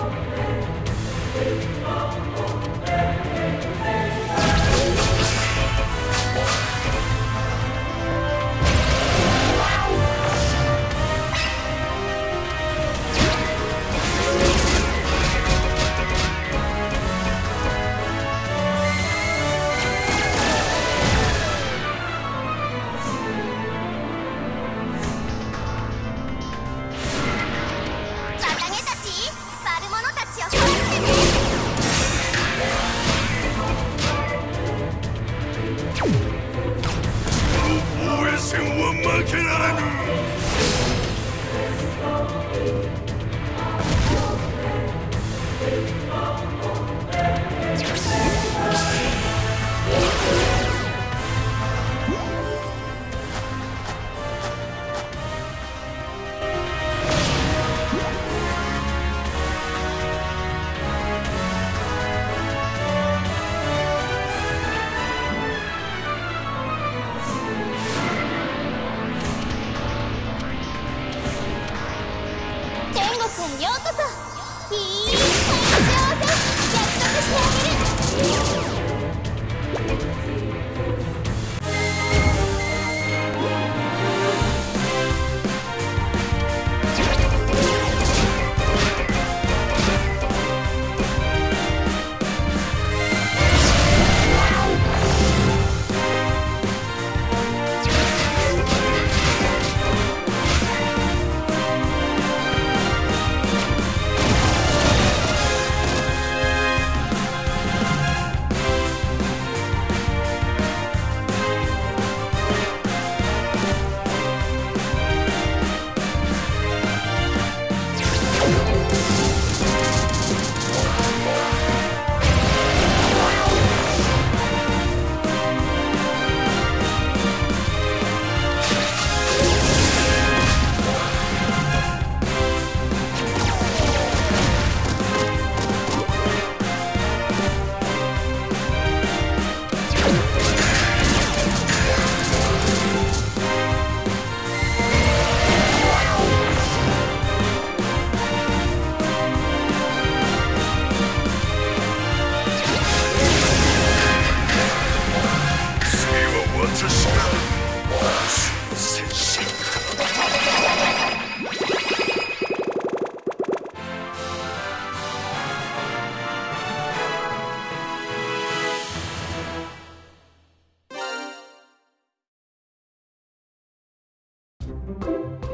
Oh, you